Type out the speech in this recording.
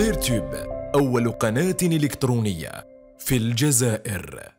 زيرتوب أول قناة إلكترونية في الجزائر.